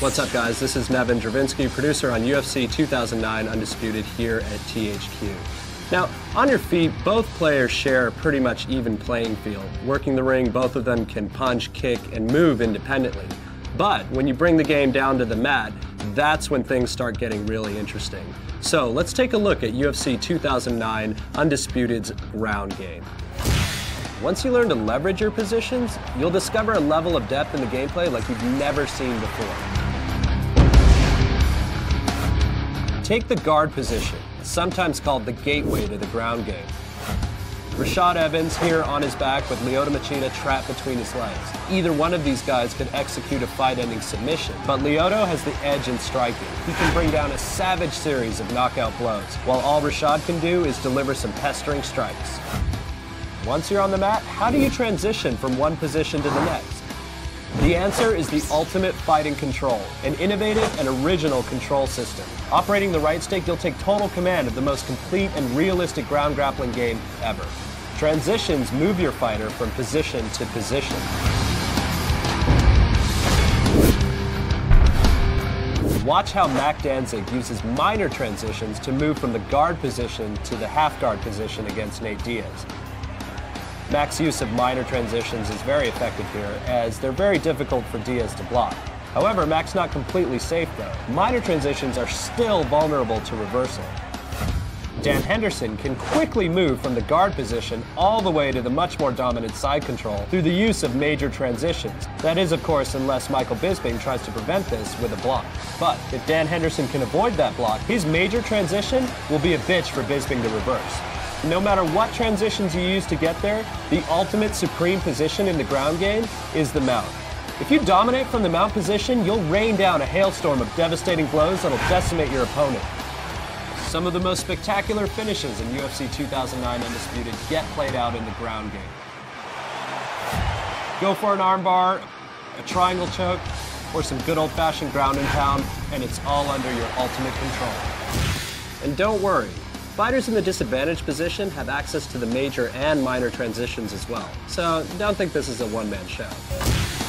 What's up, guys? This is Neven Dravinski, producer on UFC 2009 Undisputed here at THQ. Now, on your feet, both players share a pretty much even playing field. Working the ring, both of them can punch, kick, and move independently. But when you bring the game down to the mat, that's when things start getting really interesting. So let's take a look at UFC 2009 Undisputed's ground game. Once you learn to leverage your positions, you'll discover a level of depth in the gameplay like you've never seen before. Take the guard position, sometimes called the gateway to the ground game. Rashad Evans here on his back with Lyoto Machida trapped between his legs. Either one of these guys could execute a fight-ending submission, but Lyoto has the edge in striking. He can bring down a savage series of knockout blows, while all Rashad can do is deliver some pestering strikes. Once you're on the mat, how do you transition from one position to the next? The answer is the Ultimate Fighting Control, an innovative and original control system. Operating the right stick, you'll take total command of the most complete and realistic ground grappling game ever. Transitions move your fighter from position to position. Watch how Mac Danzig uses minor transitions to move from the guard position to the half guard position against Nate Diaz. Mac's use of minor transitions is very effective here, as they're very difficult for Diaz to block. However, Mac's not completely safe though. Minor transitions are still vulnerable to reversal. Dan Henderson can quickly move from the guard position all the way to the much more dominant side control through the use of major transitions. That is, of course, unless Michael Bisping tries to prevent this with a block. But if Dan Henderson can avoid that block, his major transition will be a bitch for Bisping to reverse. No matter what transitions you use to get there, the ultimate supreme position in the ground game is the mount. If you dominate from the mount position, you'll rain down a hailstorm of devastating blows that'll decimate your opponent. Some of the most spectacular finishes in UFC 2009 Undisputed get played out in the ground game. Go for an armbar, a triangle choke, or some good old-fashioned ground and pound, and it's all under your ultimate control. And don't worry, fighters in the disadvantaged position have access to the major and minor transitions as well, so don't think this is a one-man show.